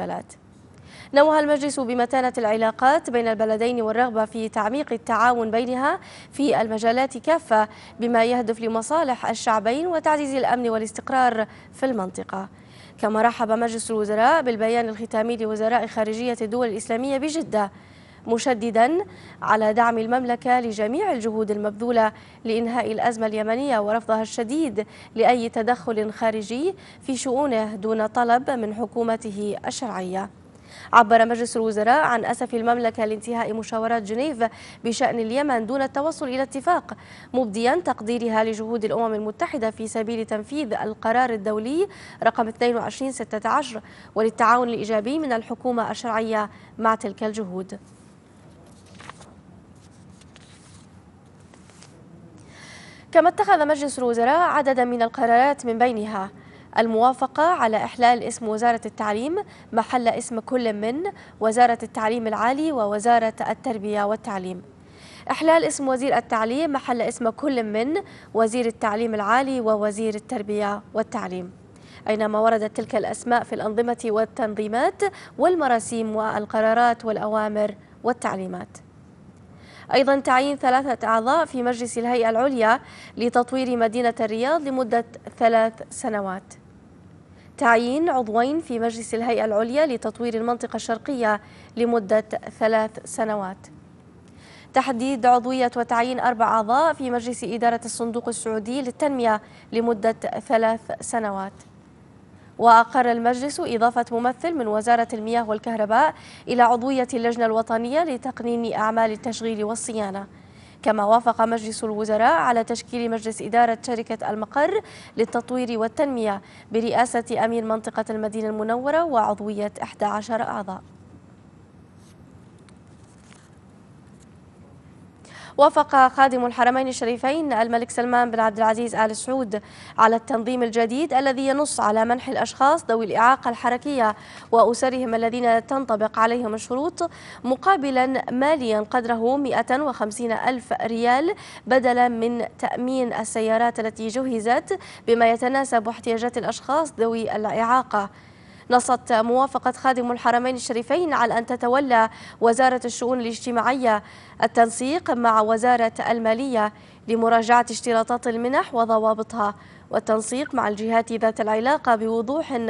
المجالات نوه المجلس بمتانة العلاقات بين البلدين والرغبة في تعميق التعاون بينها في المجالات كافة بما يهدف لمصالح الشعبين وتعزيز الأمن والاستقرار في المنطقة. كما رحب مجلس الوزراء بالبيان الختامي لوزراء خارجية الدول الإسلامية بجدة مشددا على دعم المملكة لجميع الجهود المبذولة لإنهاء الأزمة اليمنية ورفضها الشديد لأي تدخل خارجي في شؤونه دون طلب من حكومته الشرعية. عبر مجلس الوزراء عن أسف المملكة لانتهاء مشاورات جنيف بشأن اليمن دون التوصل إلى اتفاق مبديا تقديرها لجهود الأمم المتحدة في سبيل تنفيذ القرار الدولي رقم 2216 وللتعاون الإيجابي من الحكومة الشرعية مع تلك الجهود. كما اتخذ مجلس الوزراء عددا من القرارات من بينها. الموافقة على إحلال اسم وزارة التعليم محل اسم كل من وزارة التعليم العالي ووزارة التربية والتعليم. إحلال اسم وزير التعليم محل اسم كل من وزير التعليم العالي ووزير التربية والتعليم. أينما وردت تلك الأسماء في الأنظمة والتنظيمات والمراسيم والقرارات والأوامر والتعليمات. أيضا تعيين ثلاثة أعضاء في مجلس الهيئة العليا لتطوير مدينة الرياض لمدة ثلاث سنوات. تعيين عضوين في مجلس الهيئة العليا لتطوير المنطقة الشرقية لمدة ثلاث سنوات. تحديد عضوية وتعيين أربع أعضاء في مجلس إدارة الصندوق السعودي للتنمية لمدة ثلاث سنوات. وأقر المجلس إضافة ممثل من وزارة المياه والكهرباء إلى عضوية اللجنة الوطنية لتقنين أعمال التشغيل والصيانة. كما وافق مجلس الوزراء على تشكيل مجلس إدارة شركة المقر للتطوير والتنمية برئاسة أمين منطقة المدينة المنورة وعضوية 11 أعضاء. وافق خادم الحرمين الشريفين الملك سلمان بن عبد العزيز آل سعود على التنظيم الجديد الذي ينص على منح الأشخاص ذوي الإعاقة الحركية وأسرهم الذين تنطبق عليهم الشروط مقابلا ماليا قدره 150 ألف ريال بدلا من تأمين السيارات التي جهزت بما يتناسب احتياجات الأشخاص ذوي الإعاقة. نصت موافقة خادم الحرمين الشريفين على أن تتولى وزارة الشؤون الاجتماعية التنسيق مع وزارة المالية لمراجعة اشتراطات المنح وضوابطها. والتنسيق مع الجهات ذات العلاقة بوضوح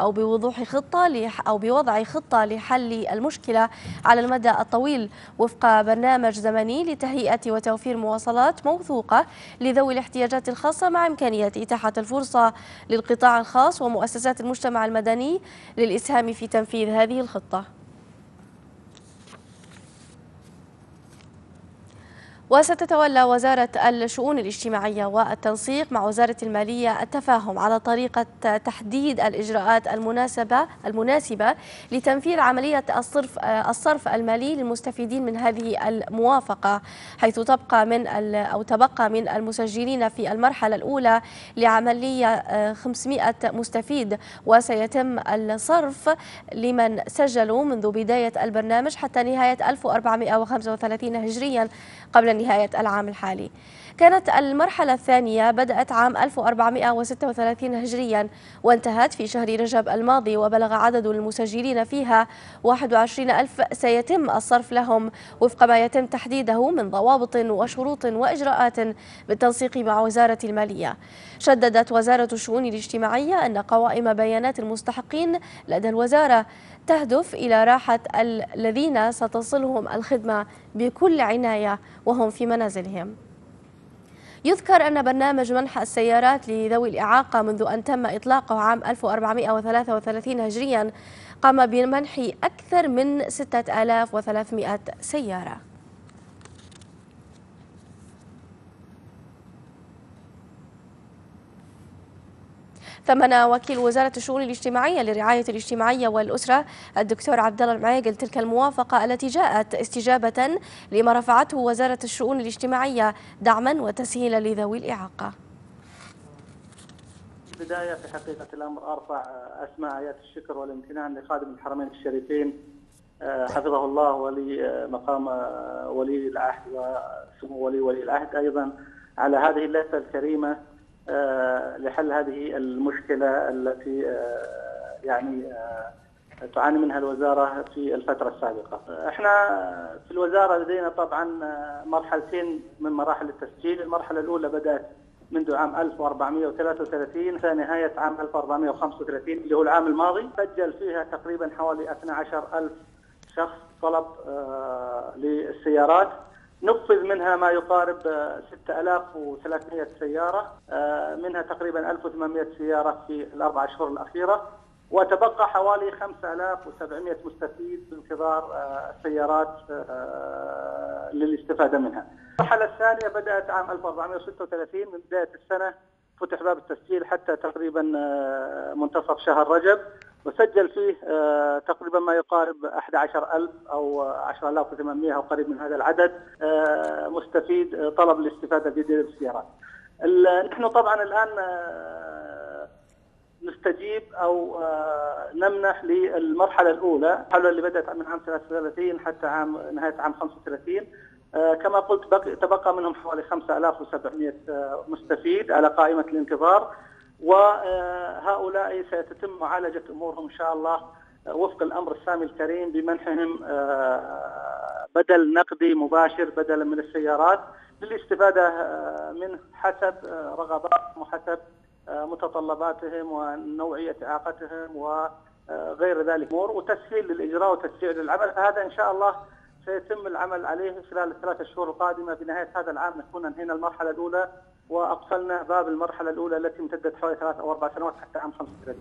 أو بوضوح خطة أو بوضع خطة لحل المشكلة على المدى الطويل. وفق برنامج زمني لتهيئة وتوفير مواصلات موثوقة لذوي الاحتياجات الخاصة مع إمكانية إتاحة الفرصة للقطاع الخاص ومؤسسات المجتمع المدني للإسهام في تنفيذ هذه الخطة. وستتولى وزارة الشؤون الاجتماعية والتنسيق مع وزارة المالية التفاهم على طريقة تحديد الإجراءات المناسبة المناسبة لتنفيذ عملية الصرف الصرف المالي للمستفيدين من هذه الموافقة حيث تبقى من أو تبقى من المسجلين في المرحلة الأولى لعملية 500 مستفيد وسيتم الصرف لمن سجلوا منذ بداية البرنامج حتى نهاية 1435 هجريا قبل نهاية العام الحالي. كانت المرحلة الثانية بدأت عام 1436 هجريا وانتهت في شهر رجب الماضي وبلغ عدد المسجلين فيها 21 ألف. سيتم الصرف لهم وفق ما يتم تحديده من ضوابط وشروط وإجراءات بالتنسيق مع وزارة المالية. شددت وزارة الشؤون الاجتماعية أن قوائم بيانات المستحقين لدى الوزارة تهدف إلى راحة الذين ستصلهم الخدمة بكل عناية وهم في منازلهم. يذكر أن برنامج منح السيارات لذوي الإعاقة منذ أن تم إطلاقه عام 1433 هجريا قام بمنح أكثر من 6300 سيارة. ثمن وكيل وزارة الشؤون الاجتماعية للرعاية الاجتماعية والأسرة الدكتور عبد الله المعيقل تلك الموافقة التي جاءت استجابة لما رفعته وزارة الشؤون الاجتماعية دعما وتسهيلا لذوي الإعاقة. البداية في حقيقة الأمر أرفع أسماء آيات الشكر والامتنان لخادم الحرمين الشريفين حفظه الله ولي مقام ولي العهد وسمو ولي ولي العهد أيضا على هذه اللفة الكريمة لحل هذه المشكلة التي يعني تعاني منها الوزارة في الفترة السابقة. إحنا في الوزارة لدينا طبعا مرحلتين من مراحل التسجيل، المرحلة الأولى بدأت منذ عام 1433 إلى نهاية عام 1435 اللي هو العام الماضي. سجل فيها تقريبا حوالي 12000 شخص طلب آه، للسيارات. نفذ منها ما يقارب 6300 سيارة آه، منها تقريبا 1800 سيارة في الأربع أشهر الأخيرة وتبقى حوالي 5700 مستفيد بانتظار آه، السيارات للاستفادة منها. المرحلة الثانية بدأت عام 1436 من بداية السنة فتح باب التسجيل حتى تقريبا منتصف شهر رجب. وسجل فيه آه، تقريبا ما يقارب 11000 أو 10800 أو قريب من هذا العدد آه، مستفيد آه، طلب الاستفادة بجديد السيارات. نحن طبعا الآن نستجيب أو نمنح للمرحلة الأولى، المرحله اللي بدأت من عام 33 حتى عام نهاية عام 35 كما قلت تبقى منهم حوالي 5700 مستفيد على قائمة الانتظار وهؤلاء سيتم معالجة أمورهم إن شاء الله وفق الأمر السامي الكريم بمنحهم آه، بدل نقدي مباشر بدلا من السيارات للاستفادة آه، منه حسب آه، رغباتهم وحسب متطلباتهم ونوعية إعاقتهم وغير ذلك أمور وتسهيل للإجراء وتسهيل للعمل. فهذا إن شاء الله سيتم العمل عليه خلال الثلاث شهور القادمة. بنهاية هذا العام نكون انهينا المرحلة الأولى وأقفلنا باب المرحلة الأولى التي امتدت حوالي ثلاث أو أربع سنوات حتى عام 35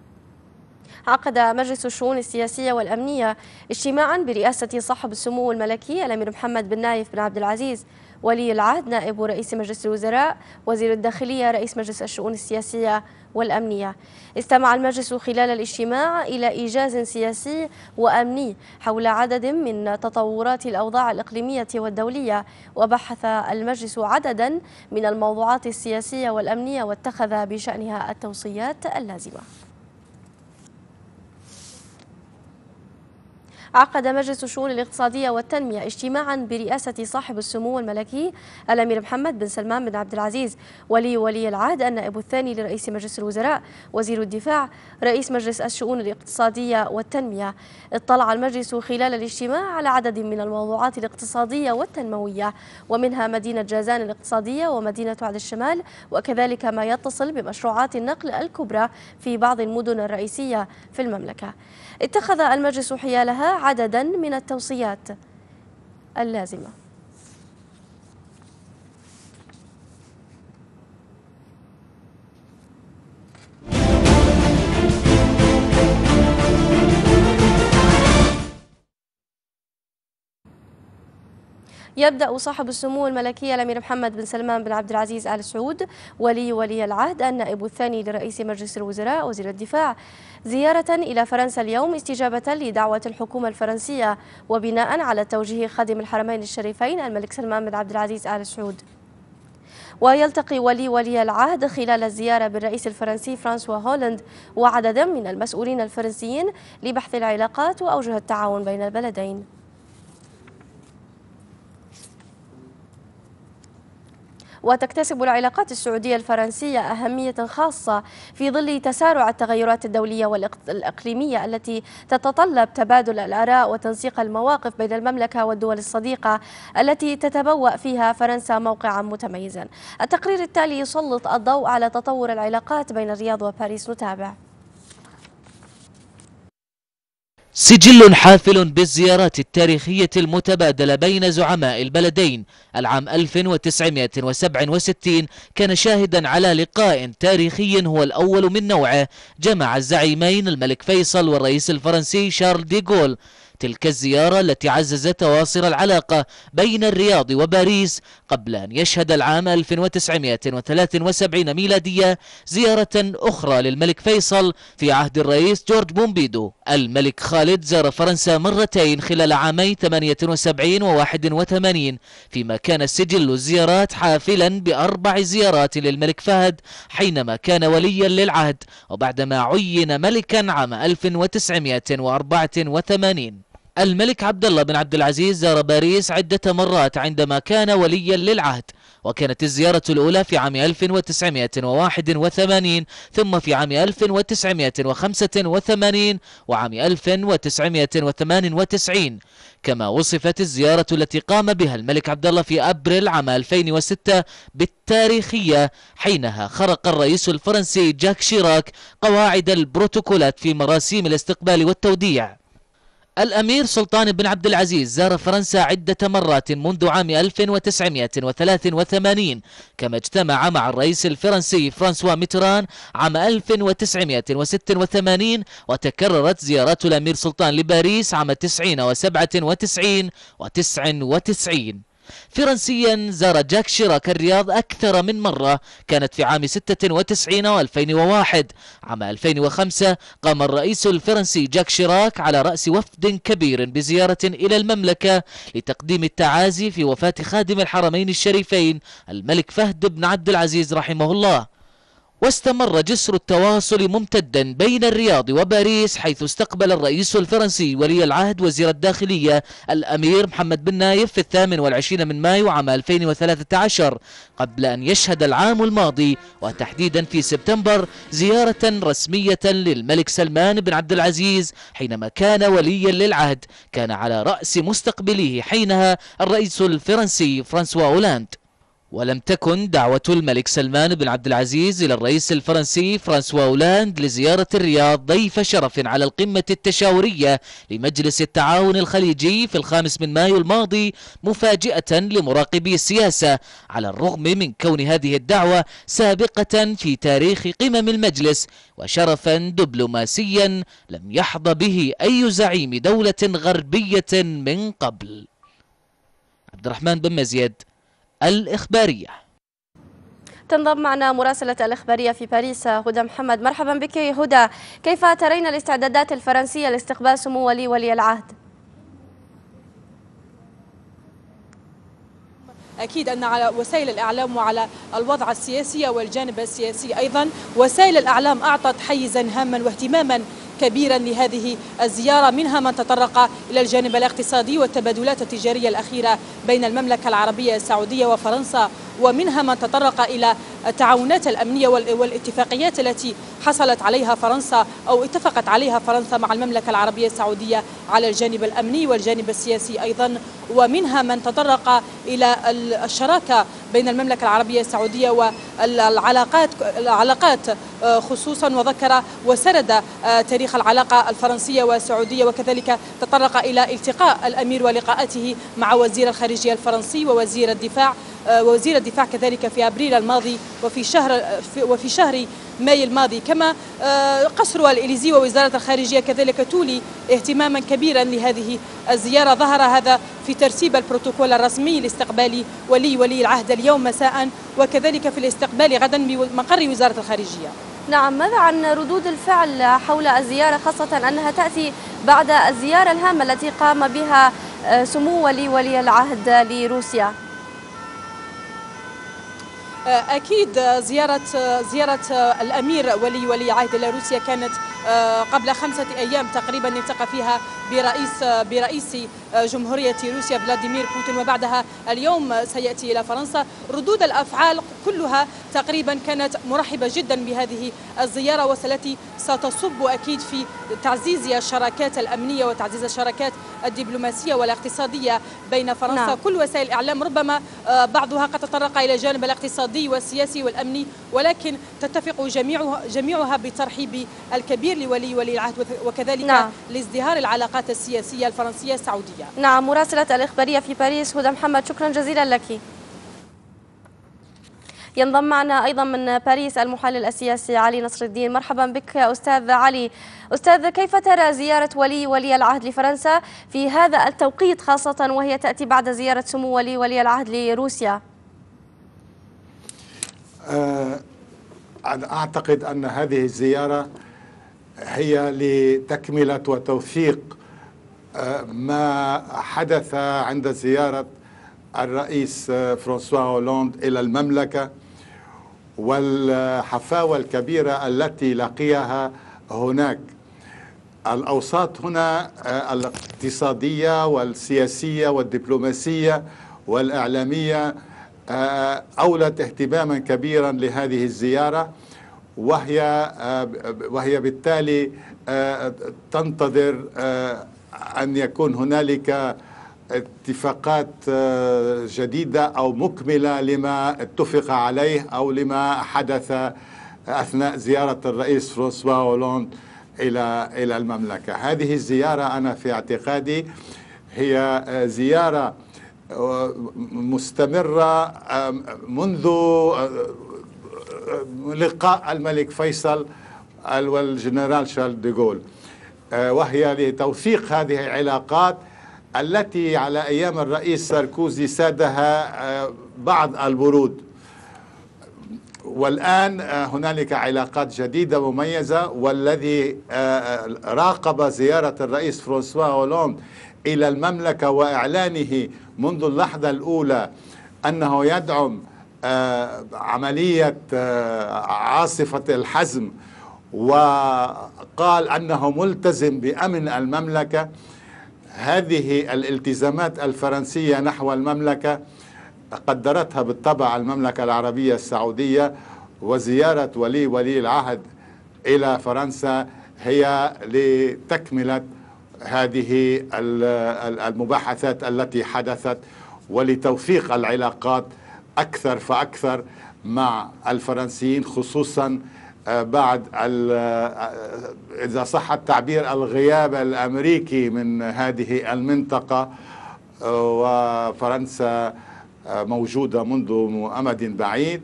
عقد مجلس الشؤون السياسية والأمنية اجتماعا برئاسة صاحب السمو الملكي الأمير محمد بن نايف بن عبد العزيز. ولي العهد نائب رئيس مجلس الوزراء وزير الداخلية رئيس مجلس الشؤون السياسية والأمنية. استمع المجلس خلال الاجتماع إلى إيجاز سياسي وأمني حول عدد من تطورات الأوضاع الإقليمية والدولية. وبحث المجلس عددا من الموضوعات السياسية والأمنية واتخذ بشأنها التوصيات اللازمة. عقد مجلس الشؤون الاقتصادية والتنمية اجتماعا برئاسة صاحب السمو الملكي الأمير محمد بن سلمان بن عبد العزيز ولي ولي العهد النائب الثاني لرئيس مجلس الوزراء وزير الدفاع رئيس مجلس الشؤون الاقتصادية والتنمية. اطلع المجلس خلال الاجتماع على عدد من الموضوعات الاقتصادية والتنموية ومنها مدينة جازان الاقتصادية ومدينة وعد الشمال وكذلك ما يتصل بمشروعات النقل الكبرى في بعض المدن الرئيسية في المملكة. اتخذ المجلس حيالها عددا من التوصيات اللازمة. يبدأ صاحب السمو الملكي الأمير محمد بن سلمان بن عبد العزيز آل سعود ولي ولي العهد النائب الثاني لرئيس مجلس الوزراء وزير الدفاع زيارة إلى فرنسا اليوم استجابة لدعوة الحكومة الفرنسية وبناء على توجيه خادم الحرمين الشريفين الملك سلمان بن عبد العزيز آل سعود. ويلتقي ولي ولي العهد خلال الزيارة بالرئيس الفرنسي فرانسوا هولاند وعددا من المسؤولين الفرنسيين لبحث العلاقات وأوجه التعاون بين البلدين. وتكتسب العلاقات السعودية الفرنسية أهمية خاصة في ظل تسارع التغيرات الدولية والإقليمية التي تتطلب تبادل الآراء وتنسيق المواقف بين المملكة والدول الصديقة التي تتبوأ فيها فرنسا موقعا متميزا. التقرير التالي يسلط الضوء على تطور العلاقات بين الرياض وباريس. نتابع. سجل حافل بالزيارات التاريخية المتبادلة بين زعماء البلدين. العام 1967 كان شاهدا على لقاء تاريخي هو الأول من نوعه. جمع الزعيمين الملك فيصل والرئيس الفرنسي شارل ديغول تلك الزيارة التي عززت تواصل العلاقة بين الرياض وباريس قبل أن يشهد العام 1973 ميلادية زيارة أخرى للملك فيصل في عهد الرئيس جورج بومبيدو. الملك خالد زار فرنسا مرتين خلال عامي 78 و 81 فيما كان سجل الزيارات حافلا بأربع زيارات للملك فهد حينما كان وليا للعهد وبعدما عين ملكا عام 1984 الملك عبد الله بن عبد العزيز زار باريس عدة مرات عندما كان وليا للعهد وكانت الزيارة الأولى في عام 1981 ثم في عام 1985 وعام 1998 كما وصفت الزيارة التي قام بها الملك عبد الله في أبريل عام 2006 بالتاريخية حينها خرق الرئيس الفرنسي جاك شيراك قواعد البروتوكولات في مراسيم الاستقبال والتوديع. الأمير سلطان بن عبد العزيز زار فرنسا عدة مرات منذ عام 1983 كما اجتمع مع الرئيس الفرنسي فرانسوا ميتران عام 1986 وتكررت زيارات الأمير سلطان لباريس عام 90 و97 و99 فرنسيا زار جاك شيراك الرياض أكثر من مرة. كانت في عام 96 و2001 عام 2005 قام الرئيس الفرنسي جاك شيراك على رأس وفد كبير بزيارة إلى المملكة لتقديم التعازي في وفاة خادم الحرمين الشريفين الملك فهد بن عبد العزيز رحمه الله. واستمر جسر التواصل ممتدا بين الرياض وباريس حيث استقبل الرئيس الفرنسي ولي العهد وزير الداخلية الأمير محمد بن نايف في الثامن والعشرين من مايو عام 2013 قبل أن يشهد العام الماضي وتحديدا في سبتمبر زيارة رسمية للملك سلمان بن عبد العزيز حينما كان وليا للعهد كان على رأس مستقبليه حينها الرئيس الفرنسي فرانسوا أولاند ولم تكن دعوة الملك سلمان بن عبد العزيز إلى الرئيس الفرنسي فرانسوا أولاند لزيارة الرياض ضيف شرف على القمة التشاورية لمجلس التعاون الخليجي في الخامس من مايو الماضي مفاجئة لمراقبي السياسة على الرغم من كون هذه الدعوة سابقة في تاريخ قمم المجلس وشرفا دبلوماسيا لم يحظى به أي زعيم دولة غربية من قبل. عبد الرحمن بن مزيد الإخبارية. تنضم معنا مراسلة الإخبارية في باريس هدى محمد. مرحبا بك هدى. كيف ترين الاستعدادات الفرنسية لاستقبال سمو ولي ولي العهد؟ أكيد أن على وسائل الإعلام وعلى الوضع السياسي والجانب السياسي أيضا وسائل الإعلام أعطت حيزا هاما واهتماما كبيرا لهذه الزيارة منها من تطرق إلى الجانب الاقتصادي والتبادلات التجارية الأخيرة بين المملكة العربية السعودية وفرنسا. ومنها من تطرق إلى التعاونات الأمنية والاتفاقيات التي حصلت عليها فرنسا أو اتفقت عليها فرنسا مع المملكة العربية السعودية على الجانب الأمني والجانب السياسي أيضا. ومنها من تطرق إلى الشراكة بين المملكة العربية السعودية والعلاقات العلاقات آه، خصوصا وذكر وسرد آه، تاريخ العلاقة الفرنسية والسعودية. وكذلك تطرق إلى التقاء الأمير ولقاءته مع وزير الخارجية الفرنسي ووزير الدفاع آه، وزير الدفاع كذلك في أبريل الماضي وفي شهر وفي شهر ماي الماضي. كما آه، قصر الإليزي ووزارة الخارجية كذلك تولي اهتماما كبيرا لهذه الزيارة. ظهر هذا في ترتيب البروتوكول الرسمي لاستقبال ولي ولي العهد اليوم مساء وكذلك في الاستقبال غدا بمقر وزارة الخارجية. نعم ماذا عن ردود الفعل حول الزيارة خاصة أنها تأتي بعد الزيارة الهامة التي قام بها آه، سمو ولي ولي العهد لروسيا؟ أكيد زيارة زيارة الأمير ولي ولي عهد روسيا كانت آه، قبل خمسة أيام تقريبا التقى فيها برئيس برئيس جمهورية روسيا فلاديمير بوتين وبعدها اليوم سيأتي إلى فرنسا ردود الأفعال كلها تقريبا كانت مرحبة جدا بهذه الزيارة والتي ستصب أكيد في تعزيز الشراكات الأمنية وتعزيز الشراكات الدبلوماسية والاقتصادية بين فرنسا نعم. كل وسائل الإعلام ربما آه، بعضها قد تطرق إلى الجانب الاقتصادي والسياسي والأمني ولكن تتفق جميعها, جميعها بالترحيب الكبير لولي ولي العهد وكذلك نعم. لازدهار العلاقات السياسية الفرنسية السعودية نعم مراسلة الإخبارية في باريس هدى محمد شكرا جزيلا لك. ينضم معنا أيضا من باريس المحلل السياسي علي نصر الدين. مرحبا بك أستاذ علي. أستاذ كيف ترى زيارة ولي ولي العهد لفرنسا في هذا التوقيت خاصة وهي تأتي بعد زيارة سمو ولي ولي العهد لروسيا؟ أه، أعتقد أن هذه الزيارة هي لتكملة وتوثيق ما حدث عند زيارة الرئيس فرانسوا هولاند إلى المملكة والحفاوة الكبيرة التي لقيها هناك. الأوساط هنا آه، الاقتصادية والسياسية والدبلوماسية والإعلامية آه، أولت اهتماما كبيرا لهذه الزيارة وهي آه، وهي بالتالي تنتظر أن يكون هنالك اتفاقات آه، جديدة أو مكملة لما اتفق عليه أو لما حدث أثناء زيارة الرئيس فرانسوا هولاند إلى إلى المملكة. هذه الزيارة أنا في اعتقادي هي آه، زيارة آه، مستمرة منذ لقاء الملك فيصل والجنرال شارل ديغول وهي لتوثيق هذه العلاقات التي على أيام الرئيس ساركوزي سادها آه، بعض البرود. والآن آه، هنالك علاقات جديدة مميزة والذي آه، راقب زيارة الرئيس فرانسوا هولاند إلى المملكة وإعلانه منذ اللحظة الأولى أنه يدعم آه، عملية آه، عاصفة الحزم وقال أنه ملتزم بأمن المملكة. هذه الالتزامات الفرنسية نحو المملكة قدرتها بالطبع المملكة العربية السعودية وزيارة ولي ولي العهد إلى فرنسا هي لتكملة هذه ال- ال- المباحثات التي حدثت ولتوثيق العلاقات أكثر فأكثر مع الفرنسيين خصوصا بعد ال- آه، إذا صح التعبير الغياب الأمريكي من هذه المنطقة آه، وفرنسا آه، موجودة منذ امد بعيد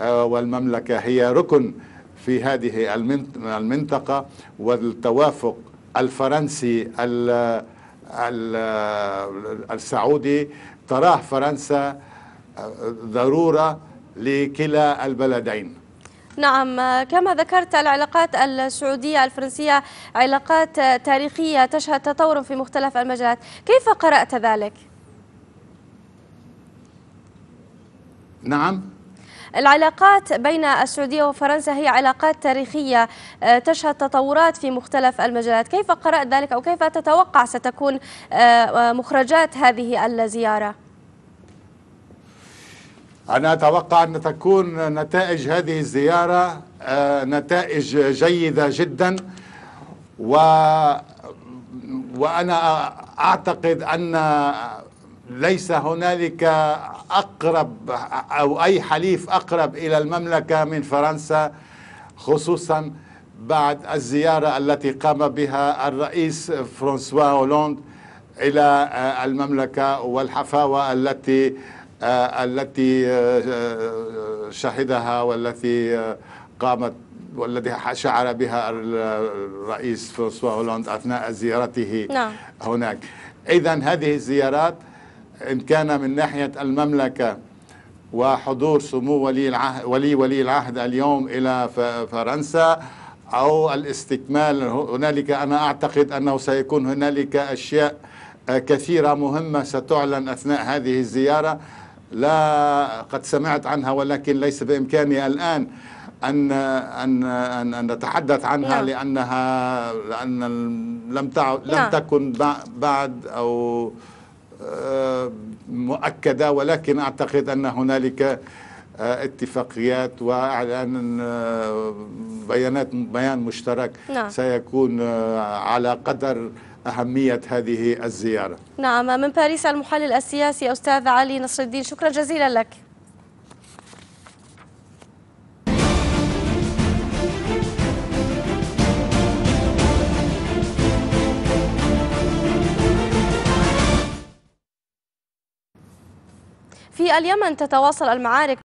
آه، والمملكة هي ركن في هذه المنط- المنطقة والتوافق الفرنسي ال- ال- السعودي تراه فرنسا آه، ضرورة لكلا البلدين. نعم كما ذكرت العلاقات السعودية الفرنسية علاقات تاريخية تشهد تطور في مختلف المجالات كيف قرأت ذلك؟ نعم العلاقات بين السعودية وفرنسا هي علاقات تاريخية آه، تشهد تطورات في مختلف المجالات كيف قرأت ذلك أو كيف تتوقع ستكون آه، آه، مخرجات هذه الزيارة؟ أنا أتوقع أن تكون نتائج هذه الزيارة آه، نتائج جيدة جدا. و وأنا أعتقد أن ليس هنالك أقرب أو أي حليف أقرب إلى المملكة من فرنسا خصوصا بعد الزيارة التي قام بها الرئيس فرانسوا هولاند إلى آه، المملكة والحفاوة التي التي آه، آه، شهدها والتي آه، قامت والذي شعر بها الرئيس فرانسوا هولاند أثناء زيارته نعم. هناك إذا هذه الزيارات إن كان من ناحية المملكة وحضور سمو ولي العهد ولي ولي العهد اليوم إلى فرنسا أو الاستكمال هنالك أنا أعتقد أنه سيكون هنالك أشياء آه، كثيرة مهمة ستعلن أثناء هذه الزيارة لا قد سمعت عنها ولكن ليس بإمكاني الآن ان ان ان, أن نتحدث عنها نعم. لانها لأن لم تعد لم نعم. تكن بع- بعد أو آه، مؤكدة ولكن أعتقد أن هنالك آه، اتفاقيات وإعلان آه، بيانات بيان مشترك نعم. سيكون على قدر أهمية هذه الزيارة. نعم من باريس المحلل السياسي أستاذ علي نصر الدين شكرا جزيلا لك. في اليمن تتواصل المعارك